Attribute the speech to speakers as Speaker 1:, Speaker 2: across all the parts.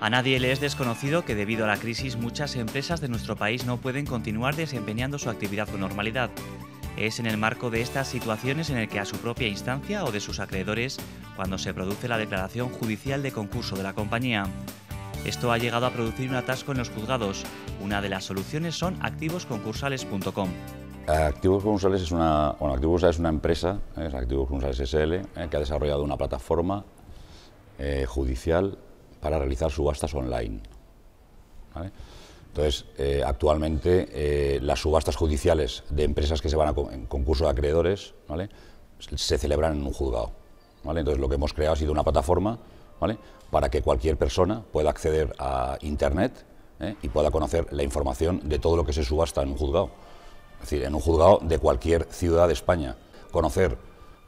Speaker 1: A nadie le es desconocido que debido a la crisis muchas empresas de nuestro país no pueden continuar desempeñando su actividad con normalidad. Es en el marco de estas situaciones en el que a su propia instancia o de sus acreedores cuando se produce la declaración judicial de concurso de la compañía. Esto ha llegado a producir un atasco en los juzgados. Una de las soluciones son activosconcursales.com.
Speaker 2: Activos Concursales es una, bueno, Activos es una empresa, es Activos Concursales SL, eh, que ha desarrollado una plataforma eh, judicial para realizar subastas online. Entonces, eh, actualmente eh, las subastas judiciales de empresas que se van a concurso de acreedores ¿vale? se celebran en un juzgado. ¿vale? Entonces, lo que hemos creado ha sido una plataforma ¿vale? para que cualquier persona pueda acceder a Internet ¿eh? y pueda conocer la información de todo lo que se subasta en un juzgado. Es decir, en un juzgado de cualquier ciudad de España. Conocer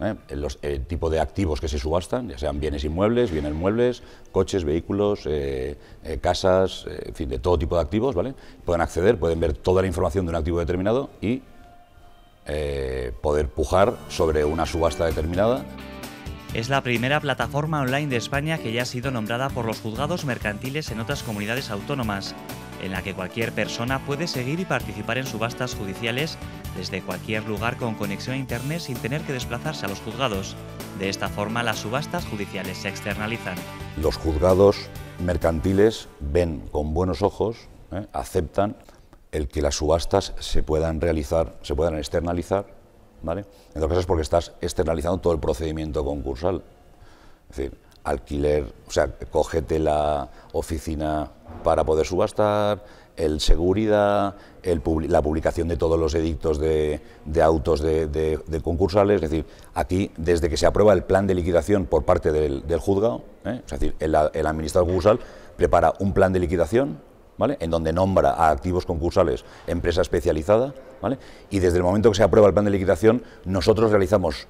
Speaker 2: ¿eh? los, el tipo de activos que se subastan, ya sean bienes inmuebles, bienes muebles, coches, vehículos, eh, eh, casas, en fin, de todo tipo de activos, ¿vale? Pueden acceder, pueden ver toda la información de un activo determinado y poder pujar sobre una subasta determinada.
Speaker 1: Es la primera plataforma online de España que ya ha sido nombrada por los juzgados mercantiles en otras comunidades autónomas, en la que cualquier persona puede seguir y participar en subastas judiciales desde cualquier lugar con conexión a Internet sin tener que desplazarse a los juzgados. De esta forma, las subastas judiciales se externalizan.
Speaker 2: Los juzgados mercantiles ven con buenos ojos, ¿eh? aceptan el que las subastas se puedan realizar, se puedan externalizar, ¿vale? En dos casos porque estás externalizando todo el procedimiento concursal. Es decir, alquiler, o sea, cógete la oficina para poder subastar, el seguridad, la publicación de todos los edictos de, autos de, concursales, es decir, aquí desde que se aprueba el plan de liquidación por parte del, juzgado, ¿eh? es decir, el, administrador concursal prepara un plan de liquidación, ¿vale? en donde nombra a activos concursales empresa especializada, ¿vale? y desde el momento que se aprueba el plan de liquidación, nosotros realizamos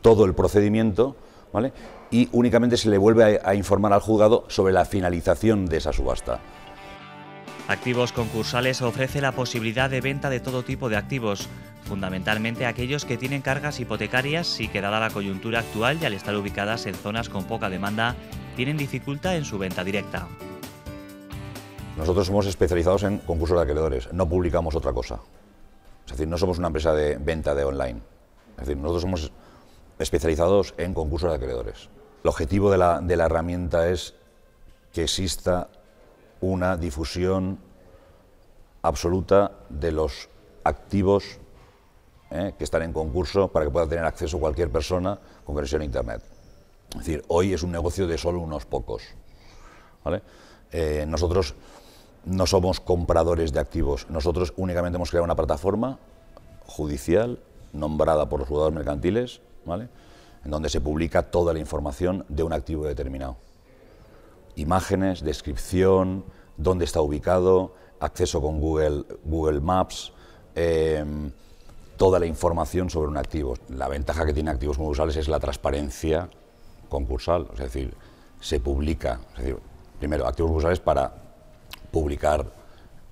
Speaker 2: todo el procedimiento, ¿vale? y únicamente se le vuelve a informar al juzgado sobre la finalización de esa subasta.
Speaker 1: Activos Concursales ofrece la posibilidad de venta de todo tipo de activos, fundamentalmente aquellos que tienen cargas hipotecarias y que dada la coyuntura actual y al estar ubicadas en zonas con poca demanda, tienen dificultad en su venta directa.
Speaker 2: Nosotros somos especializados en concursos de acreedores, no publicamos otra cosa. Es decir, no somos una empresa de venta de online. Es decir, nosotros somos especializados en concursos de acreedores. El objetivo de la, de la herramienta es que exista una difusión absoluta de los activos eh, que están en concurso para que pueda tener acceso cualquier persona con conexión a Internet. Es decir, hoy es un negocio de solo unos pocos. Eh, nosotros no somos compradores de activos, nosotros únicamente hemos creado una plataforma judicial nombrada por los jugadores mercantiles, en donde se publica toda la información de un activo determinado imágenes, descripción, dónde está ubicado, acceso con Google, Google Maps, em, toda la información sobre un activo. La ventaja que tiene activos concursales es la transparencia concursal, es decir, se publica, es decir, primero, activos concursales para publicar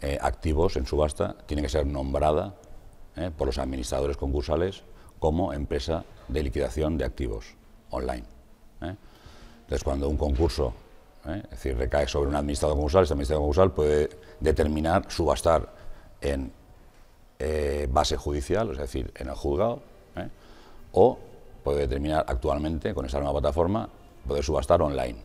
Speaker 2: eh, activos en subasta tiene que ser nombrada eh, por los administradores concursales como empresa de liquidación de activos online. Eh. Entonces, cuando un concurso ¿eh? es decir, recae sobre un administrador concursal, este administrador concursal puede determinar subastar en eh, base judicial, es decir, en el juzgado, ¿eh? o puede determinar actualmente, con esta nueva plataforma, poder subastar online.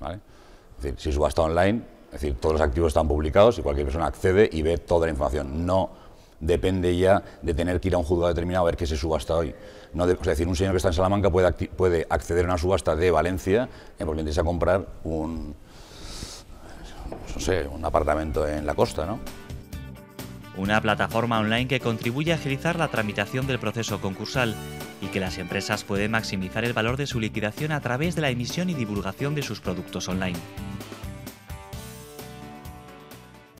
Speaker 2: Es decir, si subasta online, es decir, todos los activos están publicados y cualquier persona accede y ve toda la información. No depende ya de tener que ir a un juzgado determinado a ver qué se subasta hoy. No es decir, un señor que está en Salamanca puede, puede acceder a una subasta de Valencia eh, porque interesa comprar un, no sé, un apartamento en la costa, ¿no?
Speaker 1: Una plataforma online que contribuye a agilizar la tramitación del proceso concursal y que las empresas pueden maximizar el valor de su liquidación a través de la emisión y divulgación de sus productos online.